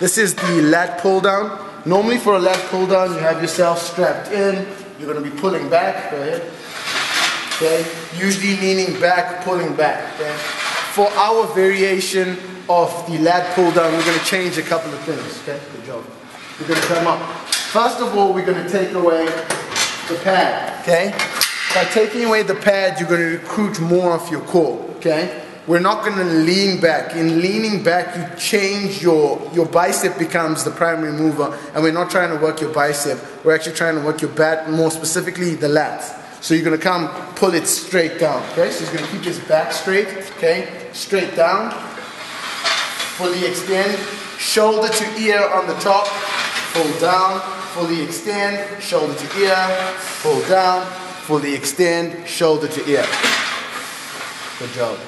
This is the lat pull down. Normally for a lat pull down, you have yourself strapped in. You're going to be pulling back. Go ahead. Okay. Usually leaning back, pulling back. Okay. For our variation of the lat pull down, we're going to change a couple of things. Okay. Good job. We're to come up. First of all, we're going to take away the pad. Okay. By taking away the pad, you're going to recruit more of your core. Okay. We're not going to lean back. In leaning back, you change your, your bicep becomes the primary mover, and we're not trying to work your bicep. We're actually trying to work your back, more specifically the lats. So you're going to come pull it straight down. Okay, so he's going to keep his back straight. Okay, straight down. Fully extend. Shoulder to ear on the top. Pull down. Fully extend. Shoulder to ear. Pull down. Fully extend. Shoulder to ear. Good job.